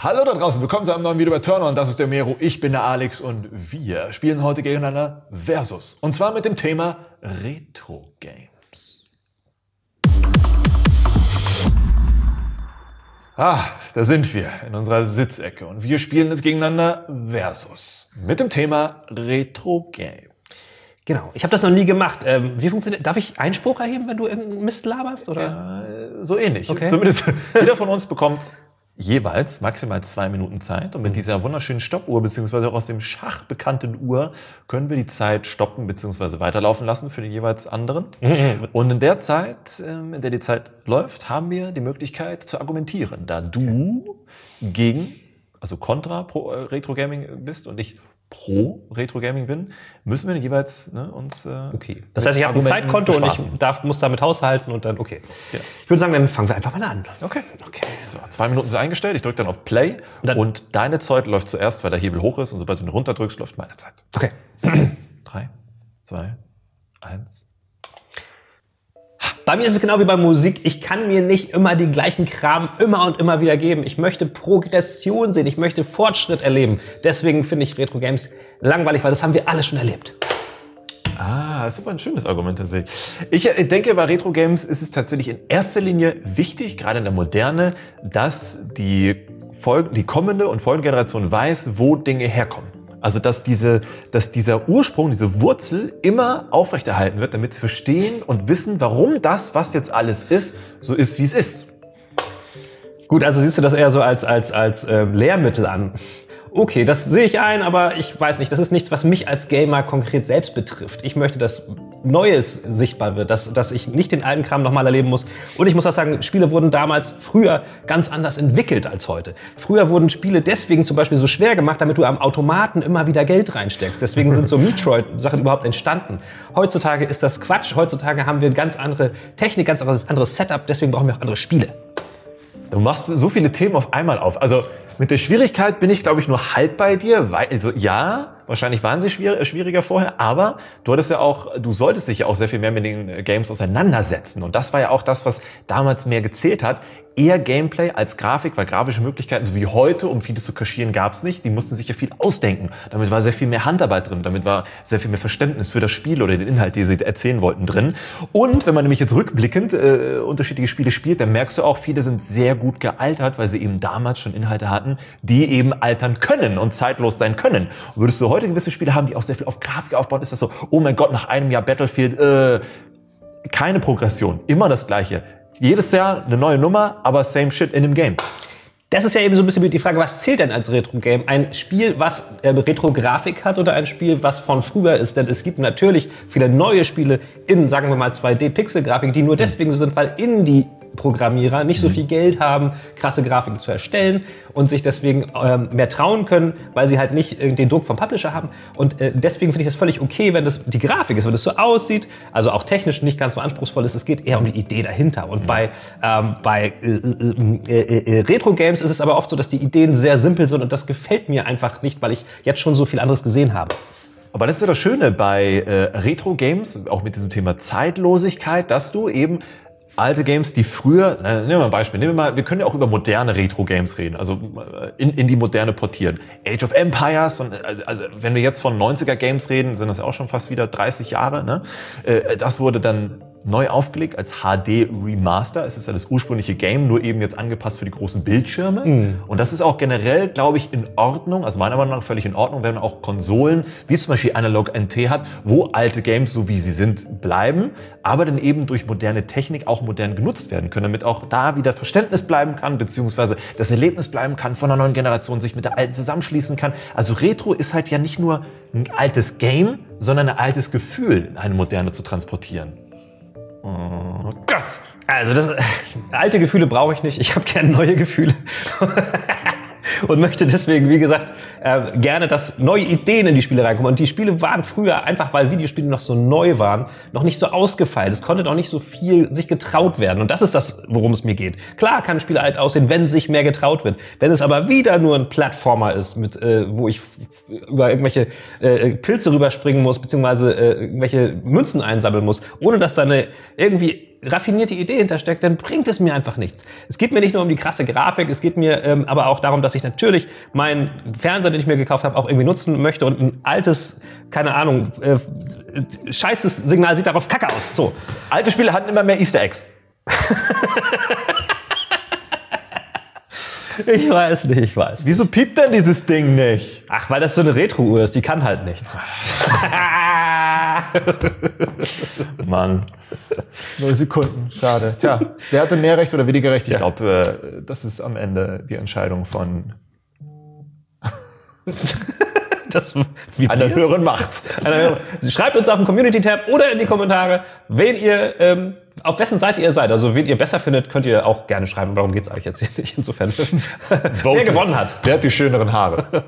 Hallo da draußen, willkommen zu einem neuen Video bei Turner und das ist der Mero, ich bin der Alex und wir spielen heute gegeneinander Versus. Und zwar mit dem Thema Retro Games. Ah, da sind wir in unserer Sitzecke und wir spielen jetzt gegeneinander Versus mit dem Thema Retro Games. Genau. Ich habe das noch nie gemacht. Ähm, wie funktioniert? Darf ich Einspruch erheben, wenn du irgendeinen Mist laberst? Oder? Ja, so ähnlich. Okay. Zumindest jeder von uns bekommt jeweils maximal zwei Minuten Zeit. Und mit dieser wunderschönen Stoppuhr, beziehungsweise auch aus dem Schach bekannten Uhr, können wir die Zeit stoppen, beziehungsweise weiterlaufen lassen für den jeweils anderen. Und in der Zeit, ähm, in der die Zeit läuft, haben wir die Möglichkeit zu argumentieren. Da du gegen, also kontra pro äh, Retro Gaming bist und ich pro Retro Gaming bin, müssen wir jeweils ne, uns. Äh, Okay. Das heißt, ich habe ein Zeitkonto und ich darf, muss damit haushalten und dann, okay. Ja. Ich würde sagen, dann fangen wir einfach mal an. Okay. Okay. So, zwei Minuten sind eingestellt. Ich drücke dann auf Play dann- und deine Zeit läuft zuerst, weil der Hebel hoch ist und sobald du ihn runterdrückst, läuft meine Zeit. Okay. Drei, zwei, eins. Bei mir ist es genau wie bei Musik. Ich kann mir nicht immer die gleichen Kram immer und immer wieder geben. Ich möchte Progression sehen. Ich möchte Fortschritt erleben. Deswegen finde ich Retro Games langweilig, weil das haben wir alle schon erlebt. Ah, das ist aber ein schönes Argument tatsächlich. Ich äh, denke, bei Retro Games ist es tatsächlich in erster Linie wichtig, gerade in der Moderne, dass die, Folge, die kommende und folgende Generation weiß, wo Dinge herkommen. Also dass, diese, dass dieser Ursprung, diese Wurzel immer aufrechterhalten wird, damit sie verstehen und wissen, warum das, was jetzt alles ist, so ist, wie es ist. Gut, also siehst du das eher so als, als, als ähm, Lehrmittel an. Okay, das sehe ich ein, aber ich weiß nicht, das ist nichts, was mich als Gamer konkret selbst betrifft. Ich möchte, dass Neues sichtbar wird, dass, dass ich nicht den alten Kram nochmal erleben muss. Und ich muss auch sagen, Spiele wurden damals früher ganz anders entwickelt als heute. Früher wurden Spiele deswegen zum Beispiel so schwer gemacht, damit du am Automaten immer wieder Geld reinsteckst. Deswegen sind so Metroid-Sachen überhaupt entstanden. Heutzutage ist das Quatsch. Heutzutage haben wir eine ganz andere Technik, ganz anderes, anderes Setup. Deswegen brauchen wir auch andere Spiele. Du machst so viele Themen auf einmal auf. Also mit der Schwierigkeit bin ich, glaube ich, nur halb bei dir, weil, also ja, wahrscheinlich waren sie schwier schwieriger vorher, aber du hattest ja auch, du solltest dich ja auch sehr viel mehr mit den äh, Games auseinandersetzen. Und das war ja auch das, was damals mehr gezählt hat. Eher Gameplay als Grafik, weil grafische Möglichkeiten, so wie heute, um vieles zu kaschieren, gab es nicht. Die mussten sich ja viel ausdenken. Damit war sehr viel mehr Handarbeit drin, damit war sehr viel mehr Verständnis für das Spiel oder den Inhalt, den sie erzählen wollten, drin. Und wenn man nämlich jetzt rückblickend äh, unterschiedliche Spiele spielt, dann merkst du auch, viele sind sehr gut gealtert, weil sie eben damals schon Inhalte hatten, die eben altern können und zeitlos sein können. Würdest du heute gewisse Spiele haben, die auch sehr viel auf Grafik aufbauen, ist das so, oh mein Gott, nach einem Jahr Battlefield, äh, keine Progression, immer das Gleiche. Jedes Jahr eine neue Nummer, aber same shit in dem Game. Das ist ja eben so ein bisschen die Frage, was zählt denn als Retro-Game? Ein Spiel, was äh, Retro-Grafik hat oder ein Spiel, was von früher ist? Denn es gibt natürlich viele neue Spiele in, sagen wir mal, 2D-Pixel-Grafik, die nur deswegen so sind, weil Indie Programmierer nicht so viel Geld haben, krasse Grafiken zu erstellen und sich deswegen ähm, mehr trauen können, weil sie halt nicht äh, den Druck vom Publisher haben. Und äh, deswegen finde ich das völlig okay, wenn das die Grafik ist, wenn das so aussieht, also auch technisch nicht ganz so anspruchsvoll ist. Es geht eher um die Idee dahinter. Und bei, ähm, bei äh, äh, äh, äh, Retro-Games ist es aber oft so, dass die Ideen sehr simpel sind und das gefällt mir einfach nicht, weil ich jetzt schon so viel anderes gesehen habe. Aber das ist ja das Schöne bei äh, Retro-Games, auch mit diesem Thema Zeitlosigkeit, dass du eben alte Games, die früher, na, nehmen wir mal ein Beispiel, nehmen wir mal, wir können ja auch über moderne Retro-Games reden, also äh, in, in die moderne portieren. Age of Empires, und, also, also wenn wir jetzt von 90er-Games reden, sind das ja auch schon fast wieder 30 Jahre, ne? Äh, das wurde dann neu aufgelegt als HD Remaster. Es ist ja das ursprüngliche Game, nur eben jetzt angepasst für die großen Bildschirme. Und das ist auch generell, glaube ich, in Ordnung, also meiner Meinung nach völlig in Ordnung, wenn man auch Konsolen, wie zum Beispiel Analog NT hat, wo alte Games, so wie sie sind, bleiben, aber dann eben durch moderne Technik auch modern genutzt werden können, damit auch da wieder Verständnis bleiben kann, beziehungsweise das Erlebnis bleiben kann von einer neuen Generation, sich mit der alten zusammenschließen kann. Also Retro ist halt ja nicht nur ein altes Game, sondern ein altes Gefühl in eine moderne zu transportieren. Oh Gott! Also das, alte Gefühle brauche ich nicht. Ich habe gerne neue Gefühle. Und möchte deswegen, wie gesagt, äh, gerne, dass neue Ideen in die Spiele reinkommen. Und die Spiele waren früher, einfach weil Videospiele noch so neu waren, noch nicht so ausgefeilt. Es konnte noch nicht so viel sich getraut werden. Und das ist das, worum es mir geht. Klar kann ein Spiel alt aussehen, wenn sich mehr getraut wird. Wenn es aber wieder nur ein Plattformer ist, mit, äh, wo ich über irgendwelche äh, Pilze rüberspringen muss, beziehungsweise äh, irgendwelche Münzen einsammeln muss, ohne dass da eine irgendwie raffinierte Idee hintersteckt, dann bringt es mir einfach nichts. Es geht mir nicht nur um die krasse Grafik, es geht mir ähm, aber auch darum, dass ich natürlich meinen Fernseher, den ich mir gekauft habe, auch irgendwie nutzen möchte und ein altes, keine Ahnung, äh, scheißes Signal sieht darauf kacke aus. So. Alte Spiele hatten immer mehr Easter Eggs. Ich weiß nicht, ich weiß. Wieso piept denn dieses Ding nicht? Ach, weil das so eine Retro-Uhr ist, die kann halt nichts. Mann. Null Sekunden. Schade. Tja, wer hatte mehr Recht oder weniger Recht? Ich Ich glaube. äh, das ist am Ende die Entscheidung von Das einer höheren Macht. Einer- Schreibt uns auf dem Community-Tab oder in die Kommentare, wen ihr, ähm, auf wessen Seite ihr seid. Also wen ihr besser findet, könnt ihr auch gerne schreiben. Darum geht's eigentlich jetzt hier nicht. Insofern, wer gewonnen hat. Wer hat die schöneren Haare?